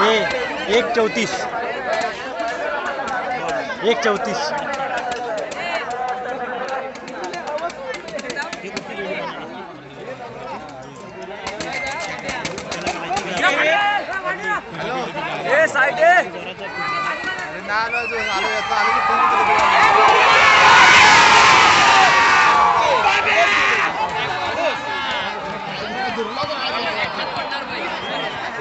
ये एक चौतीस। एक चौतीस। साइड ना जो आलो आलो